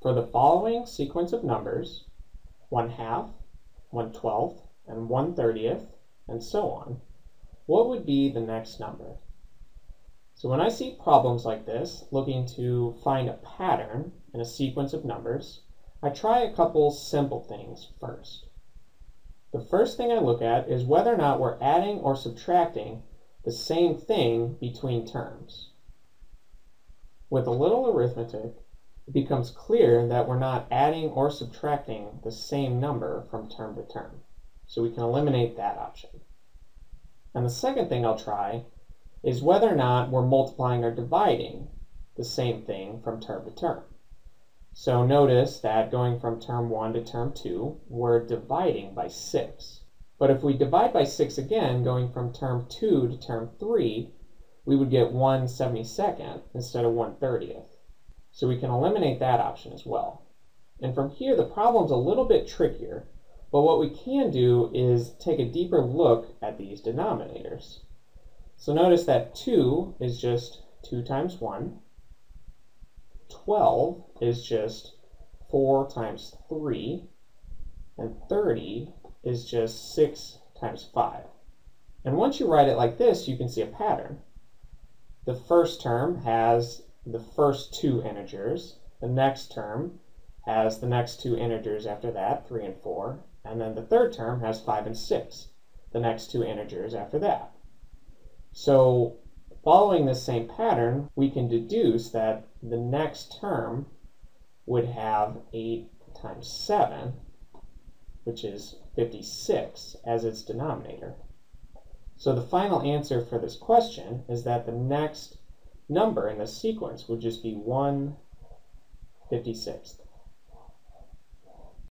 For the following sequence of numbers, 1 half, 1 twelfth, and 1 thirtieth, and so on, what would be the next number? So when I see problems like this, looking to find a pattern in a sequence of numbers, I try a couple simple things first. The first thing I look at is whether or not we're adding or subtracting the same thing between terms. With a little arithmetic, it becomes clear that we're not adding or subtracting the same number from term to term. So we can eliminate that option. And the second thing I'll try is whether or not we're multiplying or dividing the same thing from term to term. So notice that going from term 1 to term 2, we're dividing by 6. But if we divide by 6 again, going from term 2 to term 3, we would get 1 72nd instead of 1 30th. So we can eliminate that option as well. And from here, the problem's a little bit trickier, but what we can do is take a deeper look at these denominators. So notice that 2 is just 2 times 1. 12 is just 4 times 3. And 30 is just 6 times 5. And once you write it like this, you can see a pattern. The first term has the first two integers. The next term has the next two integers after that, 3 and 4. And then the third term has 5 and 6, the next two integers after that. So following this same pattern, we can deduce that the next term would have 8 times 7, which is 56, as its denominator. So the final answer for this question is that the next number in the sequence would just be 1 56th.